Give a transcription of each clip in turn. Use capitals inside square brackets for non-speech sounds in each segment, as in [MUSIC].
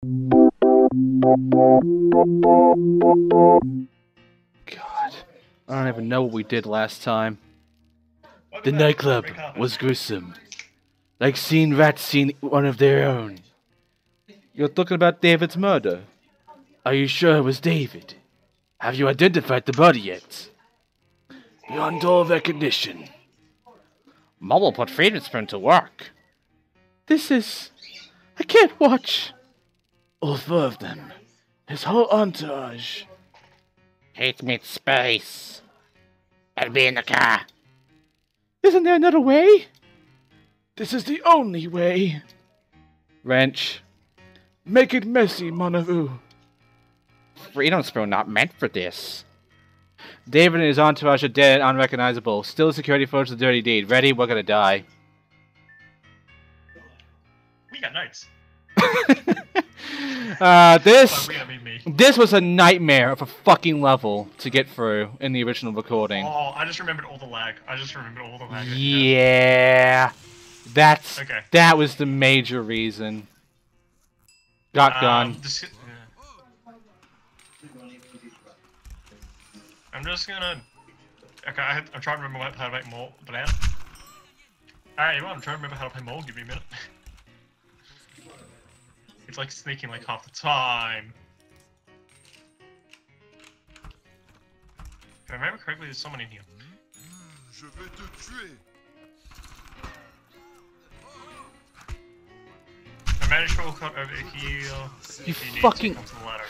God. I don't even know what we did last time. The nightclub was gruesome. Like seeing rats seeing one of their own. You're talking about David's murder? Are you sure it was David? Have you identified the body yet? Beyond all recognition. Mom put Freedom Spoon to work. This is. I can't watch. All four of them. His whole entourage. Hate meets space. I'll be in the car. Isn't there another way? This is the only way. Wrench. Make it messy, Monavu. Freedom Spoon not meant for this. David and his entourage are dead and unrecognizable. Still security footage of the dirty deed. Ready? We're gonna die. We got notes. [LAUGHS] [LAUGHS] uh, this we gotta be me. this was a nightmare of a fucking level to get through in the original recording. Oh, I just remembered all the lag. I just remembered all the lag. Yeah, that's Okay. that was the major reason. Got Um, just- yeah. I'm just gonna. Okay, I, I'm trying to remember how to make more. But now. Alright, everyone, I'm trying to remember how to play more. Give me a minute. [LAUGHS] it's like sneaking like half the time. If I remember correctly, there's someone in here. Je vais te tuer. I managed to walk out over here. You need fucking- to the ladder.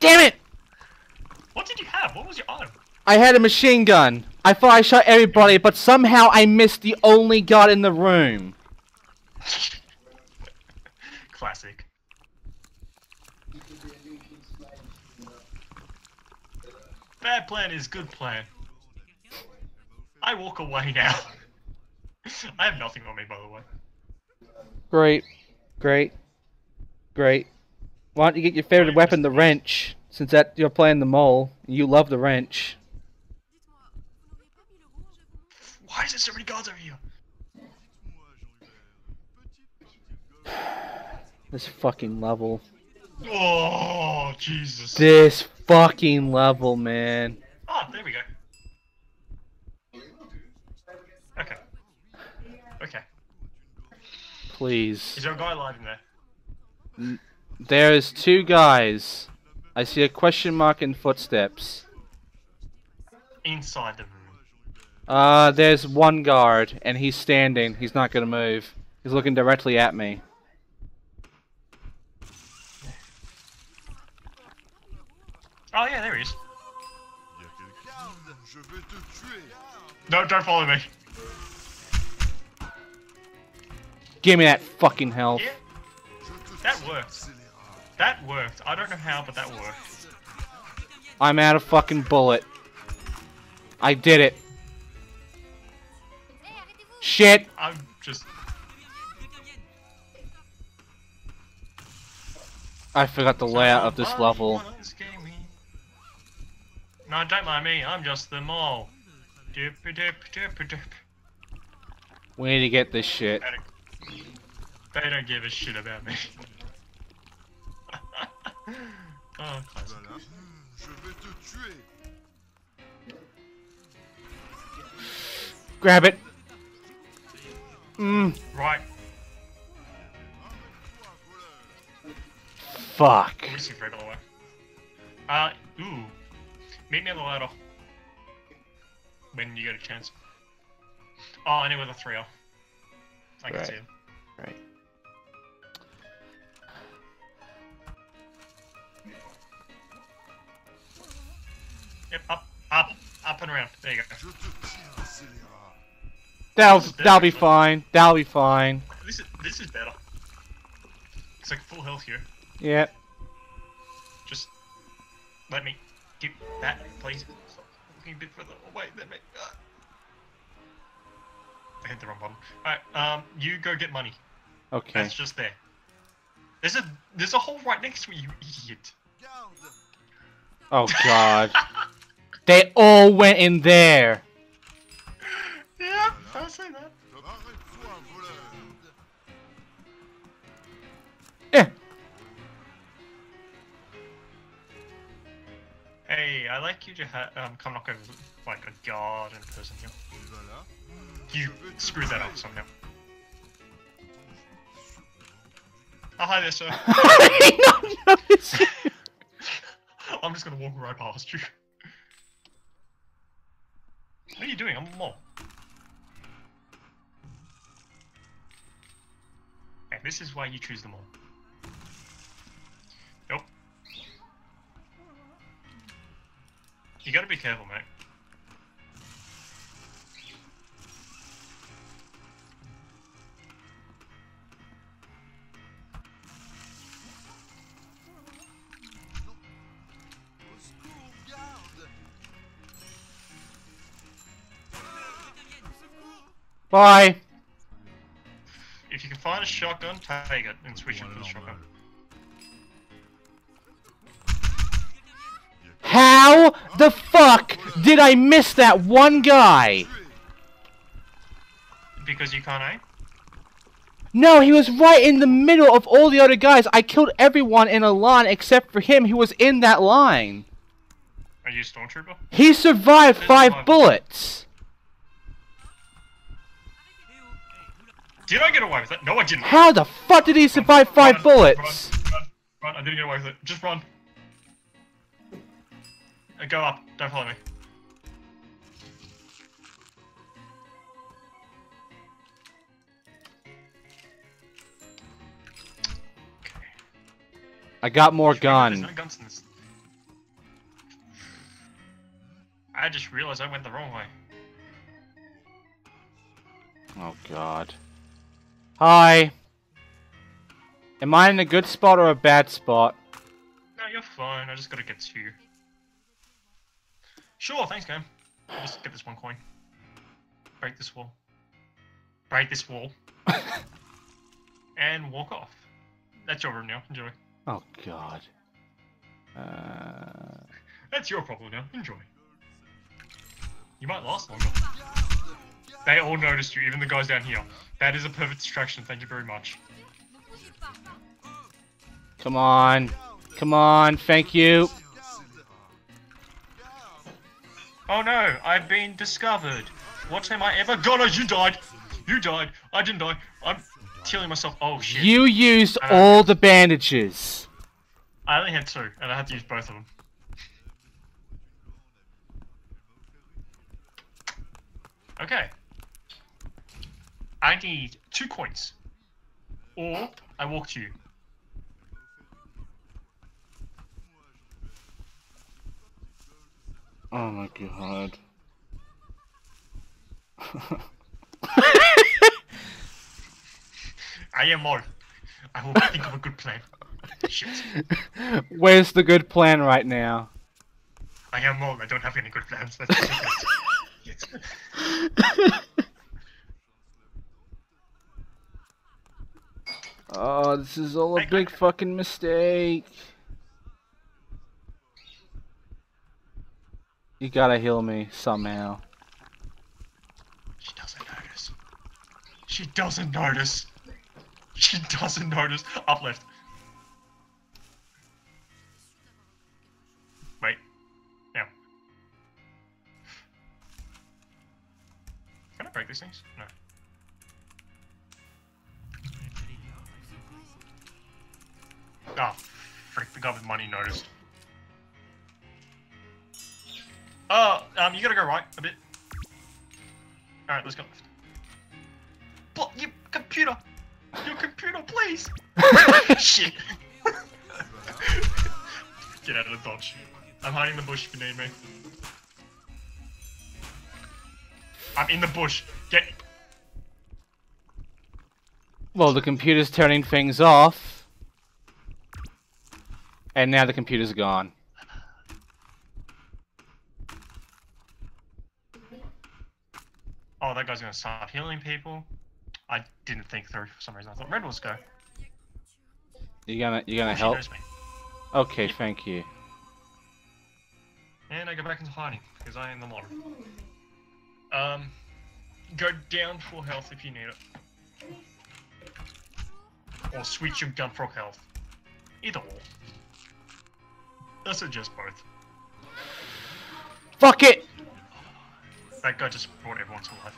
Damn it! What did you have? What was your item? I had a machine gun. I thought I shot everybody, but somehow I missed the only guard in the room. [LAUGHS] Bad plan is good plan. I walk away now. [LAUGHS] I have nothing on me, by the way. Great, great, great. Why don't you get your favorite weapon, the wrench? Since that you're playing the mole, you love the wrench. Why is there so many guards over here? [SIGHS] This fucking level. Oh, Jesus. This fucking level, man. Oh, there we go. Okay. Okay. Please. Is there a guy alive in there? There's two guys. I see a question mark in footsteps. Inside the room. Uh, there's one guard, and he's standing. He's not gonna move. He's looking directly at me. Oh, yeah, there he is. Y a quelqu'un. Je vais te tuer. No, don't follow me. Give me that fucking health. Yeah, That tue, worked. that worked. I don't know how, but that worked. I'm out of fucking bullet. I did it. Shit. I'm just. I forgot the layout of this level. No, don't mind me. I'm just the mole. Dip, dip, dip, dip. We need to get this shit. They don't- They don't give a shit about me. [LAUGHS] oh, classic. Voilà. Je vais te tuer. Grab it. Mm, Right. fuck. Let me see if I. Uh, ooh. Meet me on the ladder. When you get a chance. Oh, I know where the three are. I can Right. see them. Right. Yep, up, up, up and around. There you go. Je te tiens, scélérat. That'll that'll be fine. That'll be fine. This is this is better. It's like full health here. Yeah. Just let me get that, please. Stop looking a bit further away than me. Ah. I hit the wrong button. Alright, um, you go get money. Okay. That's just there. There's a there's a hole right next to you, you idiot. Oh god. [LAUGHS] they all went in there. Yeah, I'll say that. I like you to ha- um, come knock over like a guard in person here. You screwed that up somehow. Oh, hi there, sir. [LAUGHS] [LAUGHS] I'm just gonna walk right past you. What are you doing? I'm a mole. And this is why you choose the all. You gotta be careful, mate. Au secours, garde Bye. If you can find a shotgun, take it and switch it to the shotgun. How the fuck did I miss that one guy? Because you can't aim? No, he was right in the middle of all the other guys. I killed everyone in a line except for him. He was in that line. Are you a stormtrooper? He survived five bullets. Did I get away with it? No, I didn't. How the fuck did he survive five Run, bullets? Run, run, run. I didn't get away with it. Just run. Uh, go up. Don't follow me. Okay. I got more gun. no guns in this. I just realized I went the wrong way. Oh god. Hi. Am I in a good spot or a bad spot? No, you're fine. I just gotta get to you. Sure, thanks, game. Just get this one coin. Break this wall. Break this wall. [LAUGHS] and walk off. That's your room now. Enjoy. Oh god. Uh, That's your problem now. Enjoy. You might last longer. They all noticed you, even the guys down here. That is a perfect distraction. Thank you very much. come on. Come on. Thank you. Oh no, I've been discovered. What am I ever gonna? You died. You died. I didn't die. I'm killing myself. Oh shit. You used all the bandages. I only had two, and I had to use both of them. Okay. I need two coins. Or I walk to you. Oh my god. [LAUGHS] I am more. I will think of a good plan. Shit. Where's the good plan right now? I am more. I don't have any good plans. That's [LAUGHS] Oh, this is all a Hey, big fucking mistake. You gotta heal me somehow. She doesn't notice. She doesn't notice. She doesn't notice. Uplift. Wait. Now. Can I break these things? No. Ah, frick, the guy with money noticed. Oh, um, you gotta go right a bit. Alright, let's go left. But you computer! Your computer, please! [LAUGHS] Shit! [LAUGHS] Get out of the dodge. I'm hiding in the bush if you need me. I'm in the bush. Get. Well, the computer's turning things off. And now the computer's gone. Oh, gonna start healing people. I didn't think through for some reason. I thought Red was go. You gonna you gonna She help? Okay, thank you. And I go back into hiding because I am the model. Um, go down full health if you need it, or switch your gun for health. Either or. I suggest both. Fuck it! That guy just brought everyone to life.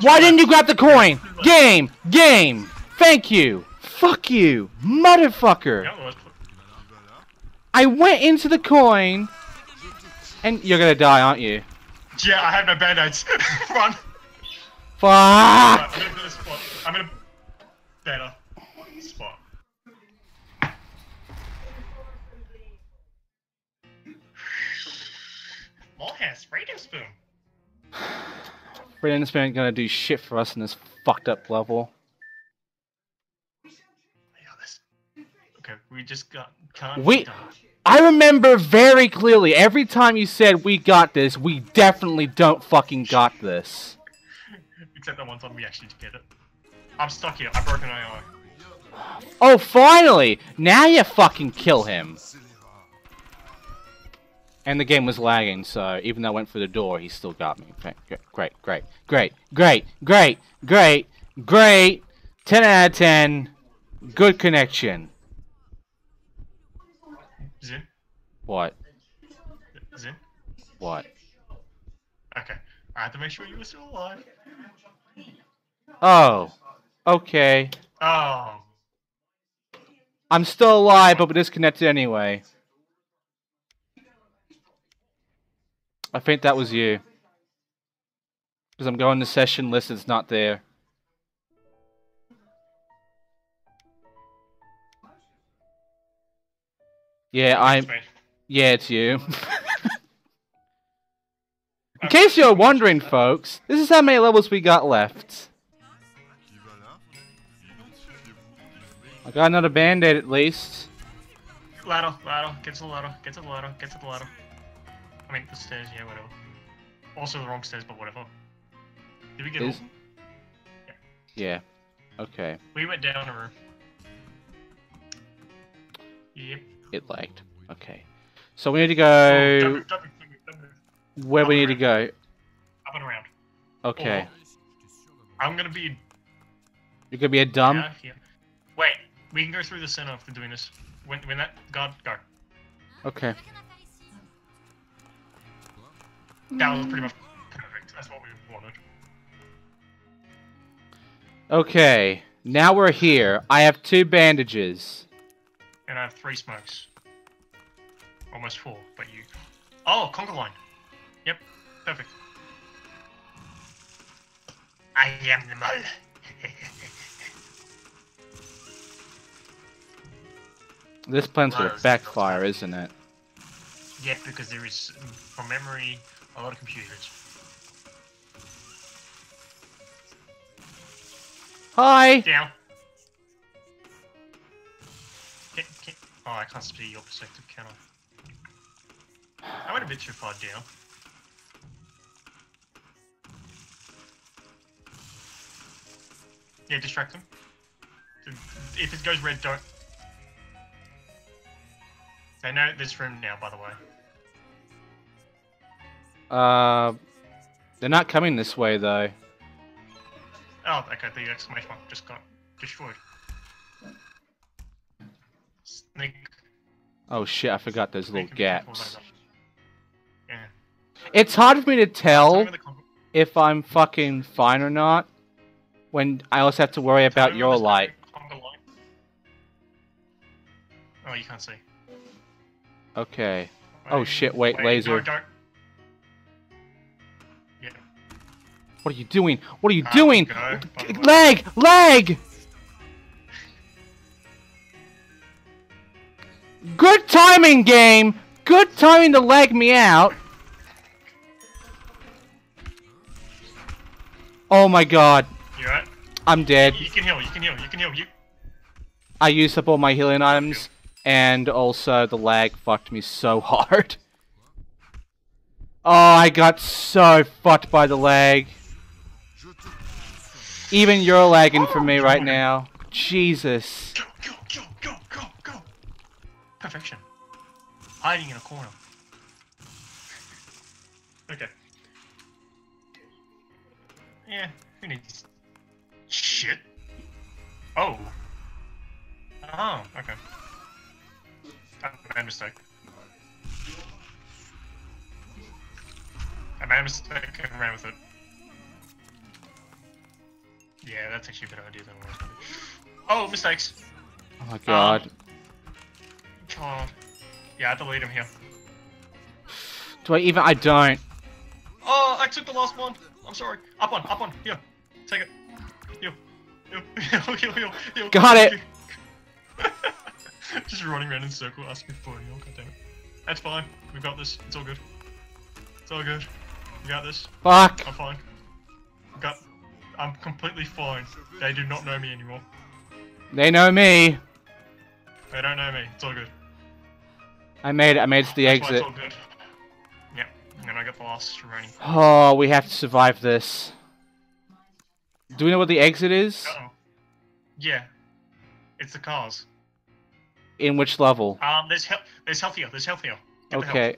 Why didn't you grab the coin? Game! Game! Thank you! Fuck you! Motherfucker! Yeah, well, let's put- I went into the coin, and you're gonna die, aren't you? yeah, I have no band-aids. [LAUGHS] Run. Fuck! Right, I'm gonna spot. I'm gonna better spot. [SIGHS] Morehouse radio spoon. Brandon's been gonna do shit for us in this fucked up level. I got this. Okay, we just got. We-. I remember very clearly every time you said we got this, we definitely don't fucking got this. Except that one time we actually did get it. I'm stuck here. I broke an AI. Oh, finally! Now you fucking kill him. And the game was lagging, so even though I went for the door, he still got me. Okay, Great, great, great, great, great, great, great. 10 out of 10. Good connection. Xin? What? Xin? What? Okay. I had to make sure you were still alive. Oh. Okay. Oh. I'm still alive, but we're disconnected anyway. I think that was you. Because I'm going to session list, it's not there. Yeah, I'm. Yeah, it's you. [LAUGHS] In case you're wondering, folks, this is how many levels we got left. Qui va là Identifiez-vous. I got another band-aid at least. Ladder, ladder, get to the ladder, get to the ladder, get to the ladder. I mean, the stairs, yeah, whatever. Also the wrong stairs, but whatever. Did we get Is- all? Yeah. Okay. We went down a room. Yep. It lagged. Okay. So we need to Oh, go move, don't move, don't move, don't move. where we need to go. Up and around. Okay. Or- I'm gonna be You're gonna be a dumb. yeah, here. Wait, we can go through the center after doing this. When when that guard go. Okay. That was pretty much perfect. That's what we wanted. Okay. Now we're here. I have two bandages. And I have three smokes. Almost four, but you. Oh, conga line. Yep, perfect. I am the mole. This plan's gonna backfire, isn't it? yep, because there is, from memory, a lot of computers. Hi. Down. Can, can, oh, I can't see your perspective, can I? I went a bit too far down. Yeah, distract him. If it goes red, don't. They know this room now, by the way. Uh, they're not coming this way though. Oh, okay, the exclamation mark just got destroyed. Snake. Oh shit! I forgot those little snake people gaps. Yeah. It's hard for me to tell Tell me the con- if I'm fucking fine or not when I also have to worry about your when there's no light. Oh, you can't see. Okay. Oh, shit, wait, laser. No, don't. What are you doing? What are you Ah, doing? go, by the way. Lag! Lag! Good timing, game! Good timing to lag me out. Oh my god. You right? I'm dead. You can heal. You can heal. You can heal. You. I used up all my healing items, and also the lag fucked me so [LAUGHS] hard. Oh, I got so fucked by the lag. Even you're lagging for me right now. Jesus. Go, go, go, go, go, go. Perfection. Hiding in a corner. Okay. Yeah, who needs shit? Oh. Oh, okay. Uh, bad mistake. I made a mistake and ran with it. Yeah, that's actually a better idea than what I was. Oh, mistakes! Oh my god. Um, god. Yeah, I delete him here. Do I even? I don't. Oh, I took the last one. I'm sorry. Up one, up one. Here. Take it. Heal. Heal. [LAUGHS] Heal, heal, heal, heal. Got it. [LAUGHS] Just running around in a circle asking for a. God damn it. That's fine. We've got this. It's all good. It's all good. We got this. Fuck. I'm fine. I'm completely fine. They do not know me anymore. They know me. They don't know me. It's all good. I made it. I made it to the That's why exit. It's all good. Yep. And then I got the last remaining. Oh, we have to survive this. Do we know what the exit is? Uh oh. Yeah. It's the cars. In which level? Um, there's hel- there's healthier. There's healthier. Get the health. Okay.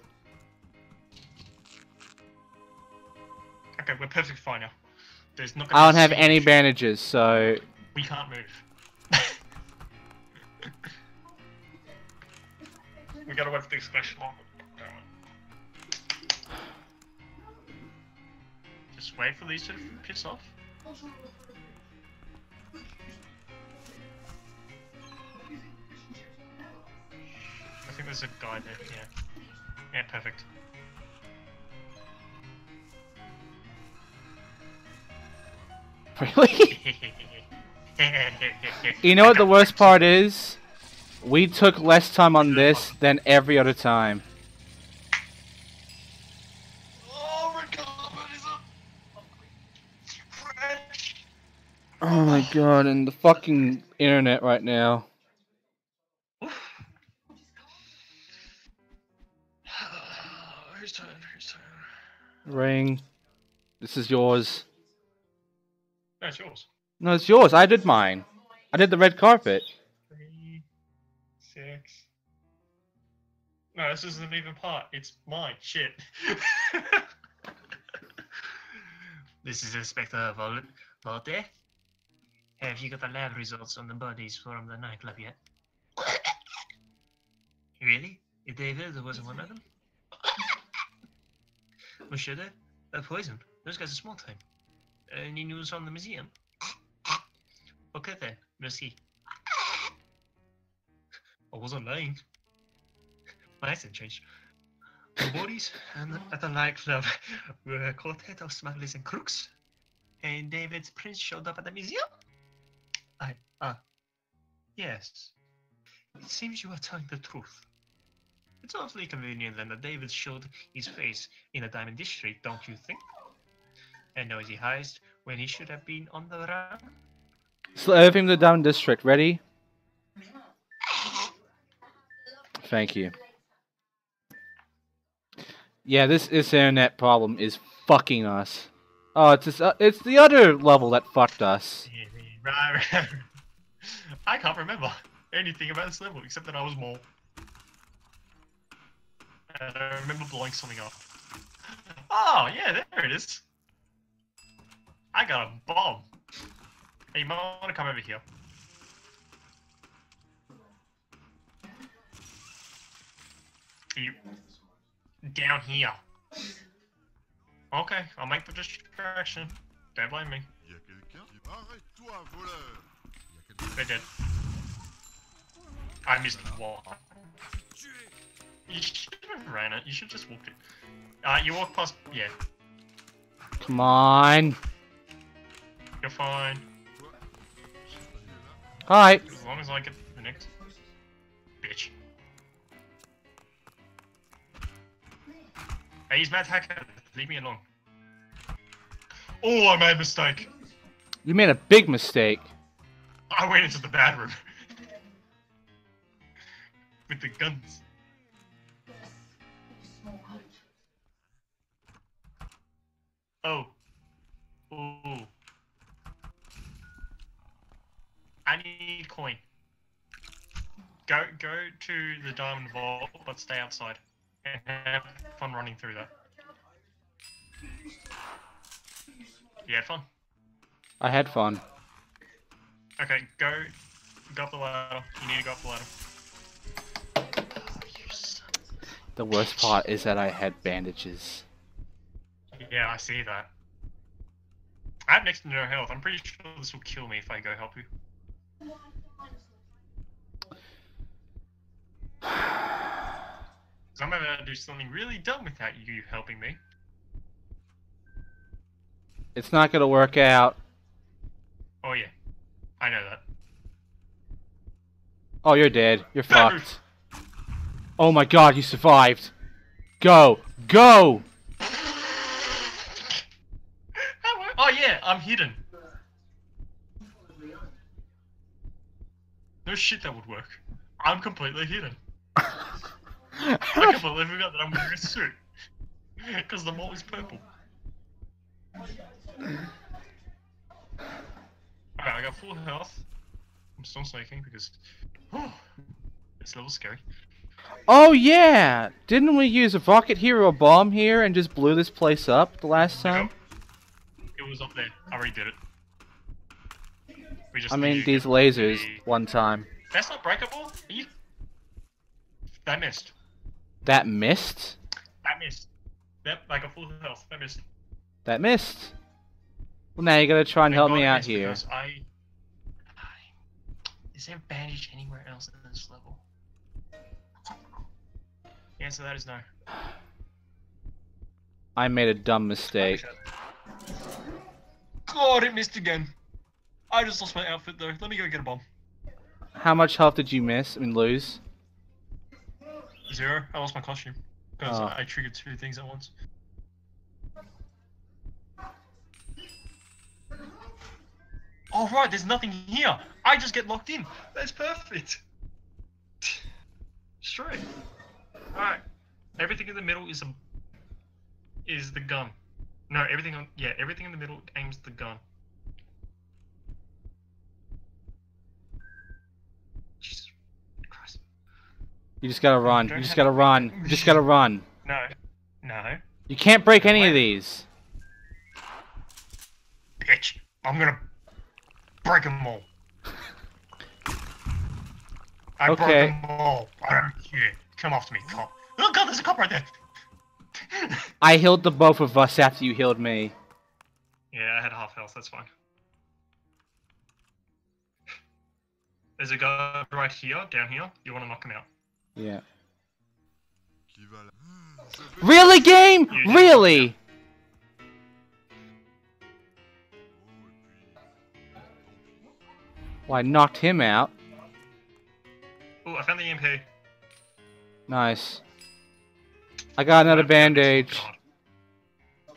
Okay, we're perfectly fine now. There's not. I don't have any bandages, so We can't move. [LAUGHS] we gotta wait for the exclamation mark. Just wait for these to piss off. I think there's a guy there. Yeah. Yeah, perfect. Really. [LAUGHS] you know what the worst part is? We took less time on this than every other time. Oh my god, what is up? French. Oh my god, and the fucking internet right now. Whose turn? Whose turn? Ring. This is yours. No, it's yours. No, it's yours. I did mine. I did the red carpet. Three, six. No, this isn't even part. It's mine. Shit. [LAUGHS] this is Inspector Vol- Volte. Have you got the lab results on the bodies from the nightclub yet? [LAUGHS] really? If David wasn't one of them? [LAUGHS] Monsieur, they're, they're poison. Those guys are small time. Any news on the museum? Okay then, merci. I wasn't lying. My accent changed. The bodies and at the nightclub were a quartet of smugglers and crooks. And David's prince showed up at the museum? I, ah, yes. It seems you are telling the truth. It's awfully convenient then that David showed his face in a diamond district, don't you think? A noisy heist when he should have been on the run? So everything the down district. Ready? Thank you. Yeah, this this internet problem is fucking us. Oh, it's this, uh, it's the other level that fucked us. [LAUGHS] I can't remember anything about this level except that I was more. And I remember blowing something up. Oh, yeah, there it is. I got a bomb. Hey, you might want to come over here. You down here. Okay, I'll make the distraction. Don't blame me. They did. I missed one. You should have ran it. You should just walked it. Uh, you walk past. Yeah, Come on. You're fine. Hi. As long as I get the next. Bitch. Hey, he's Mad Hacker. Leave me alone. Oh, I made a mistake. You made a big mistake. I went into the bad room. [LAUGHS] With the guns. Oh. Ooh. I need coin. Go go to the diamond vault, but stay outside. And have fun running through that. You had fun? I had fun. Okay, go go up the ladder. You need to go up the ladder. Oh. The worst part is that I had bandages. Yeah, I see that. I have next to no health. I'm pretty sure this will kill me if I go help you. I'm gonna do something really dumb without you helping me. It's not gonna work out. Oh yeah, I know that. Oh, you're dead. You're fucked. Oh my god, you survived. Go! Go! Oh yeah, I'm hidden. No shit, that would work. I'm completely hidden. [LAUGHS] I completely forgot that I'm wearing a suit. [LAUGHS] Because the mole is purple. Alright, I got full health. I'm still snaking because oh, it's a little scary. oh yeah! Didn't we use a rocket hero bomb here and just blew this place up the last time? It was up there. I already did it. I mean, these lasers the- one time. That's not breakable. You? That missed. That missed? That missed. Yep, like a full health. That missed. That missed. Well, now you gotta try and Thank help me out here. I... I... Is there a bandage anywhere else in this level? The answer to that is no. I made a dumb mistake. God, it missed again. I just lost my outfit though. Let me go get a bomb. How much health did you miss? I mean, lose? Zero. I lost my costume. Because Oh. I triggered two things at once. Oh right, there's nothing here. I just get locked in. That's perfect. [SIGHS] Straight. Alright. Everything in the middle is a is the gun. No, everything on yeah, everything in the middle aims the gun. You just gotta run. You just gotta run. You just gotta run. No. No. You can't break any of these. Bitch. I'm gonna break them all. I broke Okay. them all. I don't care. Come after me, cop. Oh god, there's a cop right there. [LAUGHS] I healed the both of us after you healed me. yeah, I had half health. That's fine. There's a guy right here, down here. You want to knock him out? Yeah. Qui va là je vais Really, game? Really? Well, I knocked him out. Oh, I found the MP. Nice. I got another bandage. God.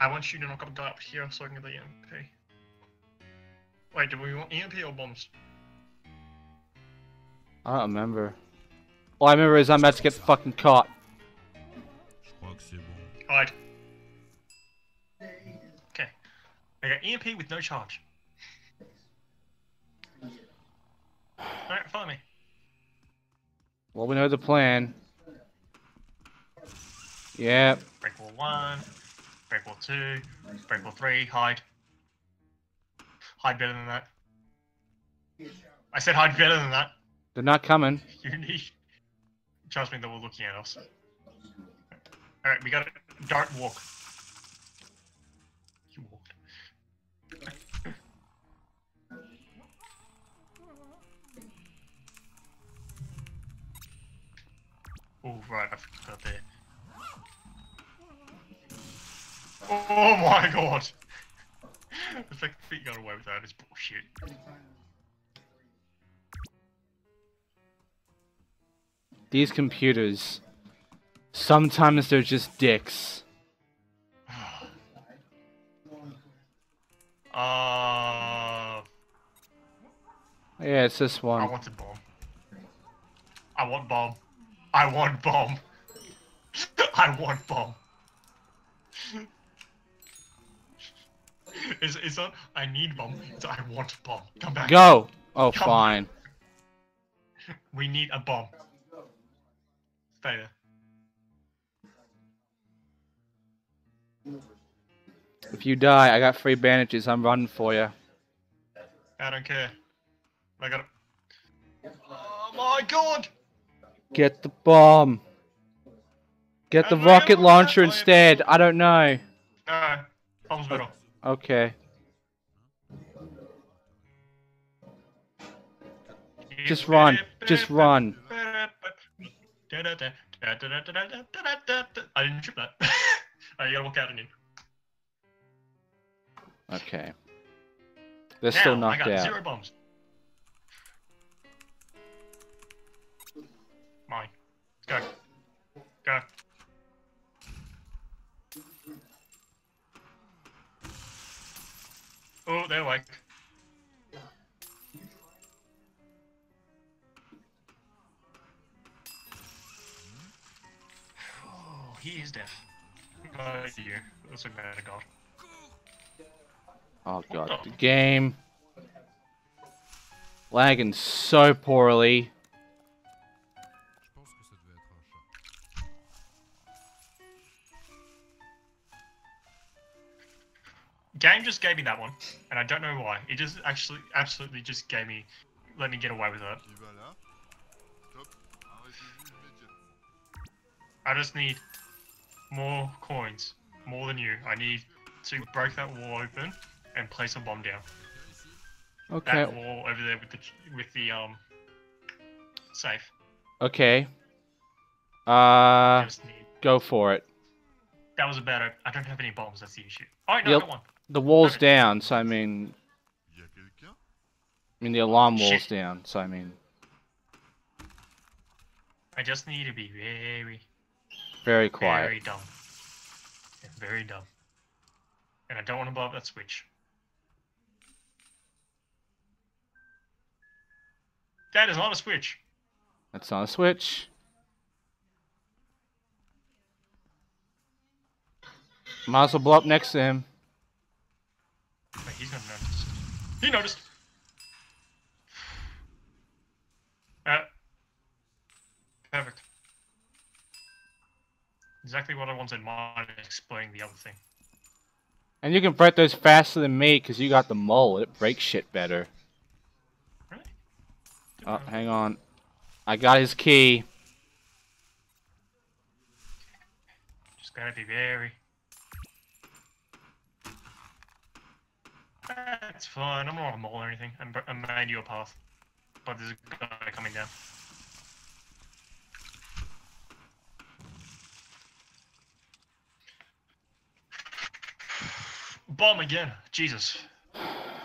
I want you to knock up a guy up here so I can get the EMP. Wait, do we want EMP or bombs? I don't remember. All I remember is I'm about to get fucking caught. Je crois que c'est bon. Hide. Okay. I got EMP with no charge. Alright, follow me. Well, we know the plan. Yeah. Break wall one, break wall two, break wall three, hide. Hide better than that. I said hide better than that. They're not coming. [LAUGHS] Trust me, they were looking at us. Alright, we got a dart walk. You walked. [LAUGHS] Oh, right, I forgot there. Oh my god! [LAUGHS] the fact that you got away with that is bullshit. These computers. Sometimes they're just dicks. [SIGHS] Uh, Yeah, it's this one. I want a bomb. I want bomb. I want bomb. [LAUGHS] I want bomb. It's, it's not I need bomb, it's I want bomb. Come back. Go! Oh, Come fine. [LAUGHS] We need a bomb. If you die, I got free bandages. I'm running for you. I don't care. I got it. Oh my god! Get the bomb. Get the rocket launcher instead. I don't know. No, bombs better. Okay. Just run. Just run. I didn't trip that. oh, you gotta walk out and in. Okay. They're now, still I knocked got out. zero bombs. Mine. Go. Go. Oh, they're like. He is deaf. Oh, you. That's a bad oh, god. Oh god, the game lagging so poorly. Je pense que ça devait être un chat. Game just gave me that one, and I don't know why. It just actually, absolutely just gave me, let me get away with it. Qui va là Stop. Arrêtez-vous immédiatement. I just need more coins, more than you. I need to break that wall open and place a bomb down. Okay, That wall over there with the with the um safe. okay. Uh, go for it. That was about it. I don't have any bombs. That's the issue. Oh no, Yep. I got one. The wall's down, so I mean, Il y a quelqu'un I mean the alarm wall's Shit. down, so I mean, I just need to be very, very quiet. very dumb. Yeah, very dumb. And I don't want to blow up that switch. That is not a switch. That's not a switch. Might as well blow up next to him. Wait, he's gonna notice. He noticed. [SIGHS] Uh, perfect. Exactly what I wanted mine explaining the other thing. And you can break those faster than me because you got the mole. It breaks shit better. Really? Oh, hang on. I got his key. Just gotta be very. That's fine. I'm not a mole or anything. I'm, br- I made you a path, but there's a guy coming down. Bomb again. Jesus.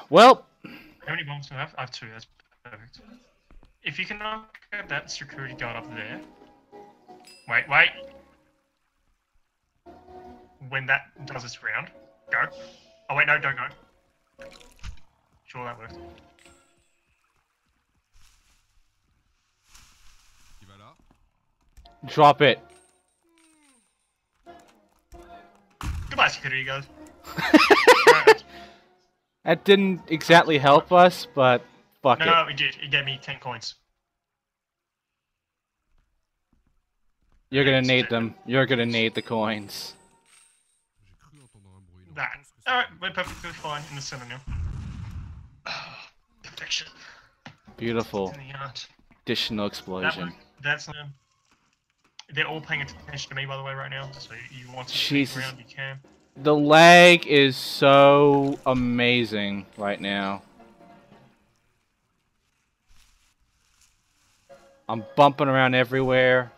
Well, How many bombs do I have? I have two. That's perfect. If you can knock out that security guard up there. Wait, wait. When that does its round, go. Oh wait, no, don't go. Sure, that worked. Qui va là drop it. Goodbye, security guard. [LAUGHS] That didn't exactly help us, but fuck no, it. no, it did. It gave me 10 coins. You're gonna need them. You're gonna need the coins. J'ai cru entendre un bruit. donc That. je pense que ça Alright, we're perfectly fine in the center now. [SIGHS] Perfection. Beautiful. In the yard. Additional That explosion. one, that's um, they're all paying attention to me by the way right now. So you want to sneak around, you can. The lag is so amazing right now. I'm bumping around everywhere.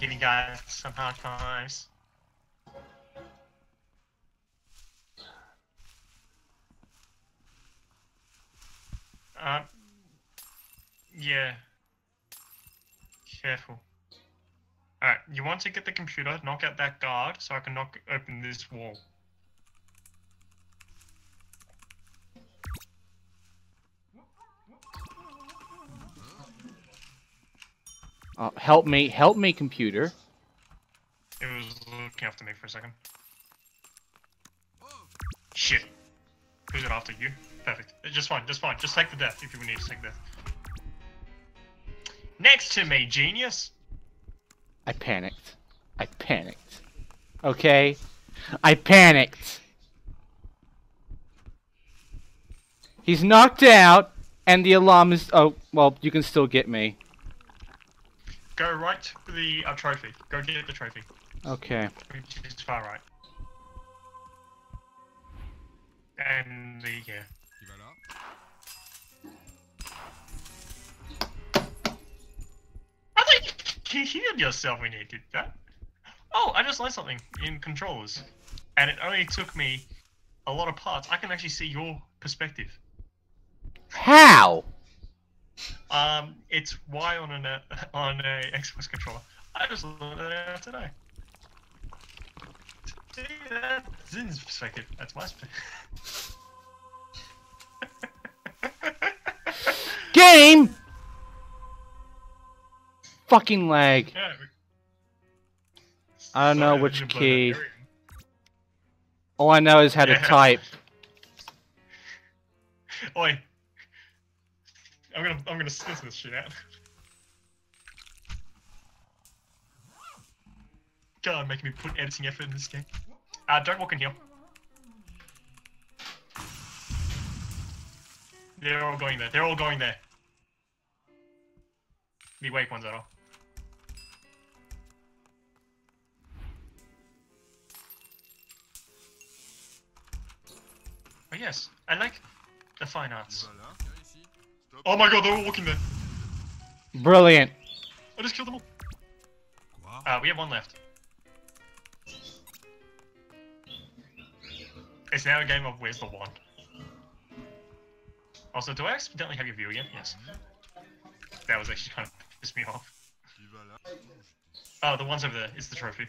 You guys some hard times. Um, yeah. Careful. Alright, you want to get the computer, knock out that guard, so I can knock open this wall. Uh, help me, help me, computer. It was looking after me for a second. Shit. Who's it after you? Perfect. Uh, Just fine, just fine. Just take the death if you need to take death. Next to me, genius! I panicked. I panicked. Okay? I panicked. He's knocked out, and the alarm is. Oh, well, you can still get me. Go right to the uh, trophy. Go get the trophy. Okay. Which is far right. And the yeah. You healed yourself when you did that. Oh, I just learned something in controllers, and it only took me a lot of parts. I can actually see your perspective. How? Um, it's Y on an uh, on a Xbox controller. I just learned that out today. See, that's Xin's perspective. That's my perspective. [LAUGHS] Game! Fucking lag. yeah, I don't know which key. All I know is how to type. [LAUGHS] Oi. I'm gonna I'm gonna sniff this shit out. God, making me put editing effort in this game. Uh, don't walk in here. They're all going there. They're all going there. The wake ones are all. Oh yes, I like the fine arts. va là Viens ici. Stop. Oh my god, they're all walking there. Brilliant. I just killed them all. Quoi Uh, we have one left. It's now a game of where's the one. Also, do I accidentally have your view again? Yes. That was actually kind of [LAUGHS] pissed me off. Qui va là Oh, the one's over there. It's the trophy.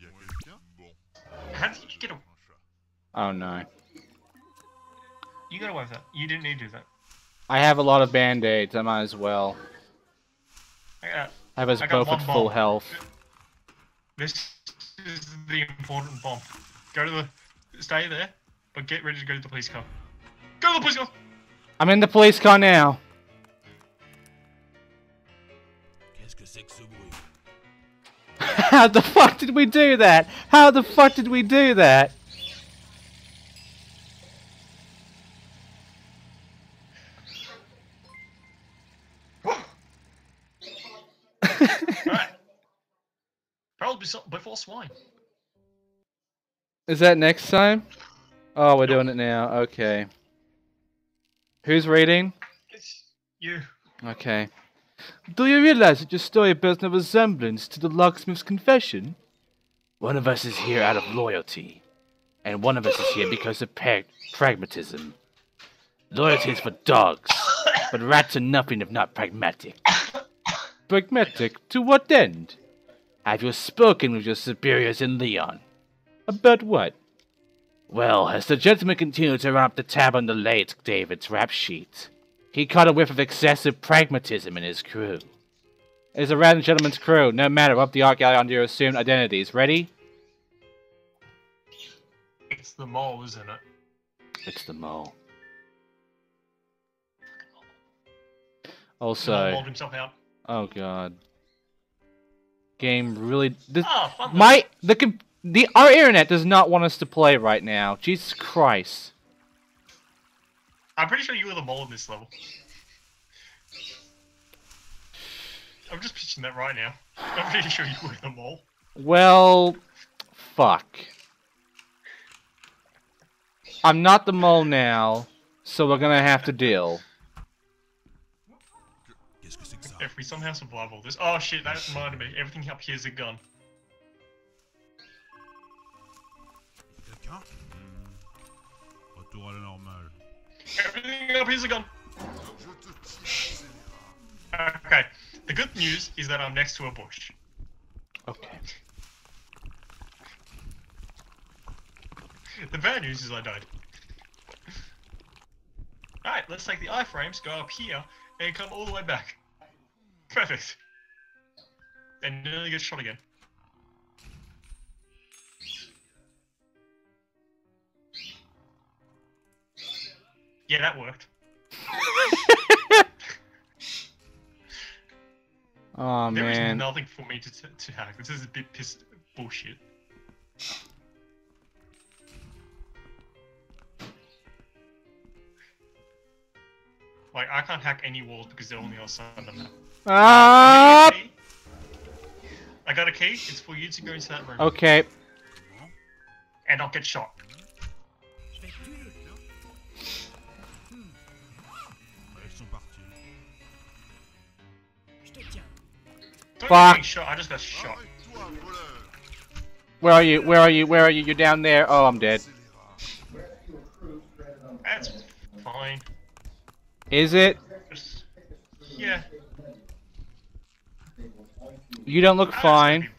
Y a quelqu'un Bon. How did you get a... Un chat. Oh no. You got away with that. You didn't need to do that. I have a lot of band-aids, I might as well. I got... I have us I both at full bomb. health. This is the important bomb. Go to the... Stay there, but get ready to go to the police car. Go to the police car! I'm in the police car now. [LAUGHS] How the fuck did we do that? How the fuck did we do that? Alright. [LAUGHS] Probably before- before swine. Is that next time? Oh, we're doing it now. Okay. Who's reading? It's you. Okay. Do you realize that your story bears no resemblance to the locksmith's confession? One of us is here out of loyalty, and one of us is here because of prag- pragmatism. Loyalty is for dogs, but rats are nothing if not pragmatic. Pragmatic to what end? Have you spoken with your superiors in Lyon? About what? Well, as the gentleman continued to up the tab on the late David's rap sheet, he caught a whiff of excessive pragmatism in his crew. It is a random gentleman's crew, no matter what the art gallery under your assumed identities. Ready? It's the mole, isn't it? It's the mole. Also, mole himself out. oh god, game really. This, oh, fun. my the the our internet does not want us to play right now. Jesus Christ. I'm pretty sure you were the mole in this level. I'm just pitching that right now. I'm pretty sure you were the mole. Well, fuck. I'm not the mole now, so we're gonna have to deal. Qu'est-ce que c'est que ça If we somehow survive all this. Oh shit, that reminded me. Everything up here is a gun. Quelqu'un Retour à la normale. Everything up here is a gun. Okay. The good news is that I'm next to a bush. Okay. The bad news is I died. Alright, let's take the iframes, go up here, and come all the way back. Perfect. And nearly get shot again. Yeah, that worked. [LAUGHS] Oh There is man. nothing for me to, t- to hack. This is a bit piss bullshit. Like I can't hack any walls because they're on the other side of the map. Ah! I got a key. I got a key. It's for you to go into that room Okay. and not get shot. Fuck. shot. I just got shot. Where are you? Where are you? Where are you? You're down there. Oh, I'm dead. That's fine. Is it? Just yeah. You don't look Ah, fine.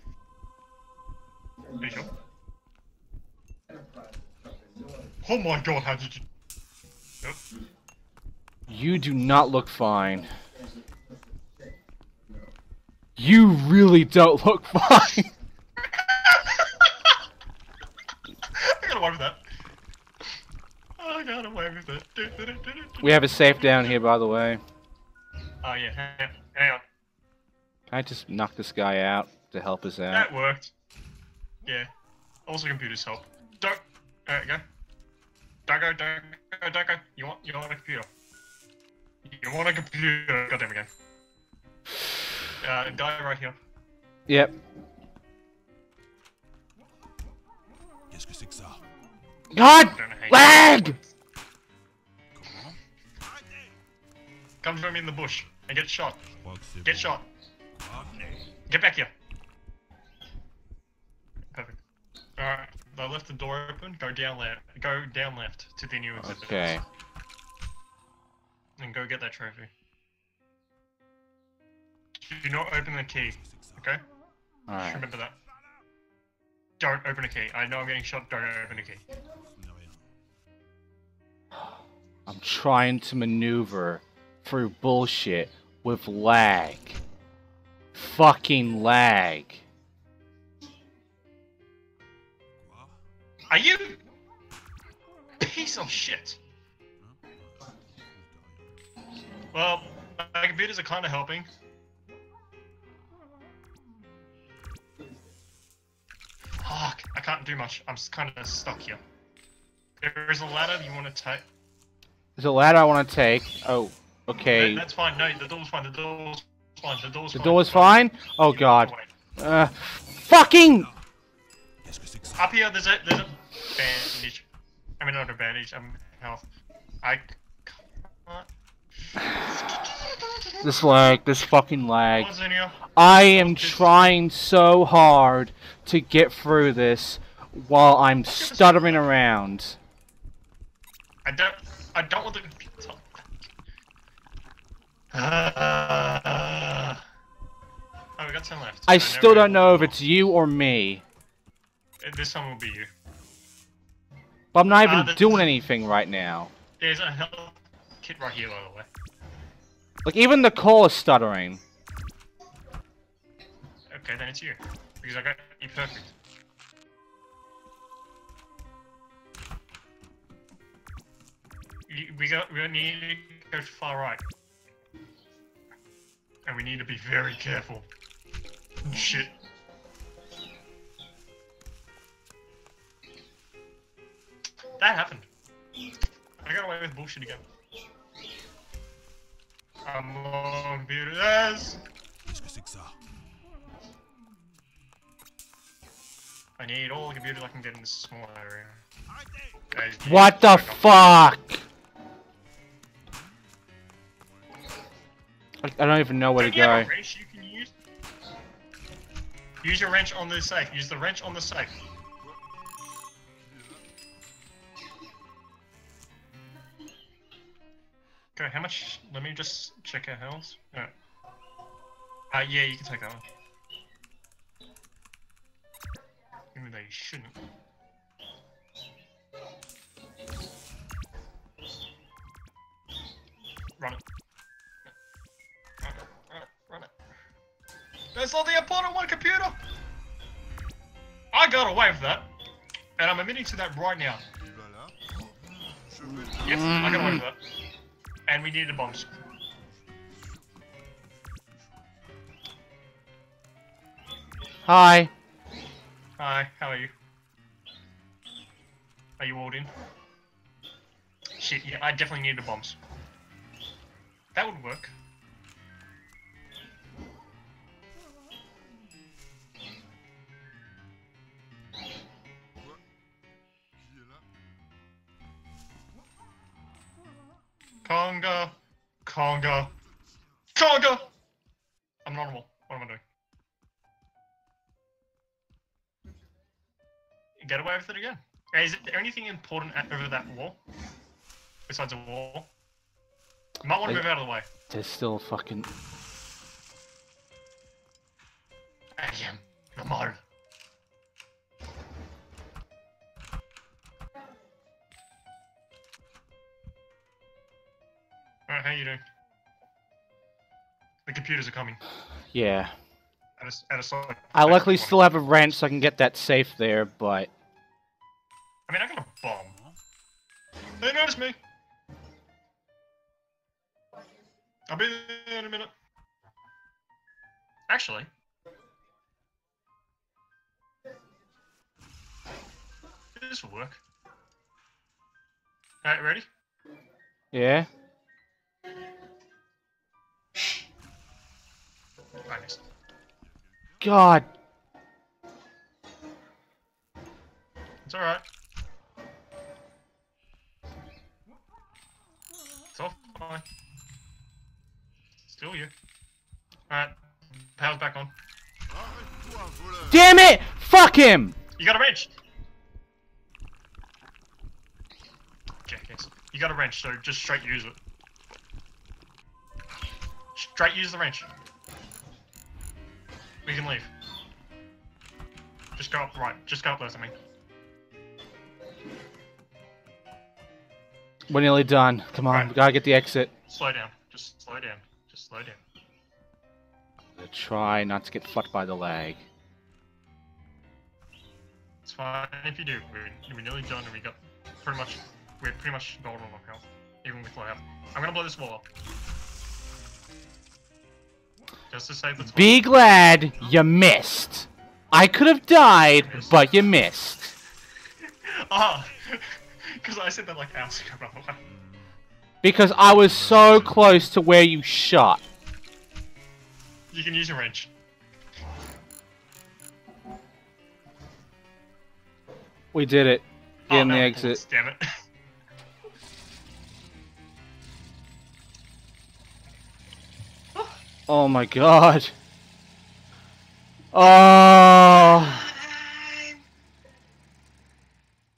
gonna be- Are you sure? Oh my god, how did you... Nope. You do not look fine. You really don't look [LAUGHS] fine. I got away with that. I got away with it. We have a safe down here, by the way. Oh yeah, hang, on. Can I just knock this guy out to help us out? That worked. Yeah. Also computers help. Don't. Alright, go. Don't go, don't go, don't go. You want, you want a computer. You want a computer. God damn it, game. Uh, die right here. Yep. Qu'est-ce que c'est que ça God! Don't know how you- Lag! Come join me in the bush and get shot. Je crois que c'est Get shot. Get back here. Perfect. Alright, I left the door open. Go down left. Go down left to the new exhibit. Okay. And go get that trophy. Do not open the key, Qu'est-ce que c'est que ça okay? Just remember that. Don't open a key. I know I'm getting shot. Don't open a key. Ce n'est rien. I'm trying to maneuver through bullshit with lag. Fucking lag. Are you piece of shit? Hein je n'ai rien. Well, my computers are kind of helping. Fuck, I can't do much. I'm kind of stuck here. There is a ladder you want to take. There's a ladder I want to take. Oh, okay. That's fine. No, the door's fine. The door's fine. The door's The fine. door is fine? Oh god. Uh, fucking! Qu'est-ce que c'est que ça Up here, there's a there's a bandage. I mean, not a bandage. I'm health. I can't. [SIGHS] This lag, this fucking lag. What's in here? I am trying so hard to get through this while I'm stuttering around. I don't. I don't want the computer. Uh, [SIGHS] oh, we got some left. I know still don't know if it's you or me. This one will be you. But I'm not Uh, even this doing anything right now. There's a health kit right here, by the way. Like, even the call is stuttering. Okay, then it's you. Because I got you perfect. We got. We need to go to far right. And we need to be very careful. Shit. That happened. I got away with bullshit again. I'm on computers. Qu'est-ce que c'est que ça I need all the computers I can get in this small area. Arrêtez Guys, you What the fuck I don't even know where to Don't have go. you use? Use your wrench on the safe. Use the wrench on the safe. Okay, how much? Let me just check our health. Uh, uh, yeah, you can take that one. Even though you shouldn't. Run it. Run it, run it, run it. That's not the important one, computer! I got away with that. And I'm admitting to that right now. Yes, I got away with that. And we needed the bombs. Hi. Hi, how are you? Are you all in? Shit, yeah, I definitely need the bombs. That would work. Conga. Conga. Conga! I'm normal. What am I doing? Get away with it again. Is there anything important over that wall? Besides a wall? You might want to move out of the way. There's still fucking. Doing? The computers are coming. Yeah. At a, at a slow I pace luckily still have a wrench so I can get that safe there, but. I mean, I got a bomb. They noticed me. I'll be there in a minute. Actually. This will work. Alright, ready? Yeah? Next. God. It's alright. It's all fine. Still you. Alright. Power's back on. Damn it! Fuck him! You got a wrench! Okay. You got a wrench, so just straight use it. Straight use the wrench. We can leave. Just go up right. Just go up left, I mean. We're nearly done. Come on, Right. we gotta get the exit. Slow down. Just slow down. Just slow down. Gonna Try not to get fucked by the lag. It's fine if you do. We're, we're nearly done and we got pretty much, we're pretty much golden on our health. Even with low health. I'm gonna blow this wall up. Just to save the time. Be glad you missed. I could have died, but you missed. [LAUGHS] [LAUGHS] Ah! Because I said that like hours ago, by the way. Because I was so close to where you shot. You can use a wrench. We did it. Get oh, in the exit. Damn it. [LAUGHS] Oh my god. Oh.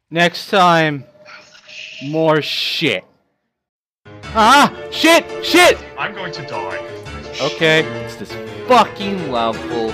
Next time, more shit. Ah! Shit! Shit! I'm going to die. Okay, it's this fucking level.